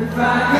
If I could.